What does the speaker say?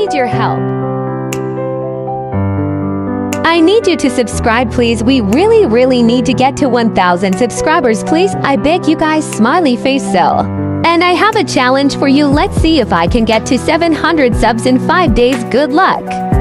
need your help. I need you to subscribe, please. We really, really need to get to 1,000 subscribers, please. I beg you guys, smiley face so. And I have a challenge for you. Let's see if I can get to 700 subs in 5 days. Good luck.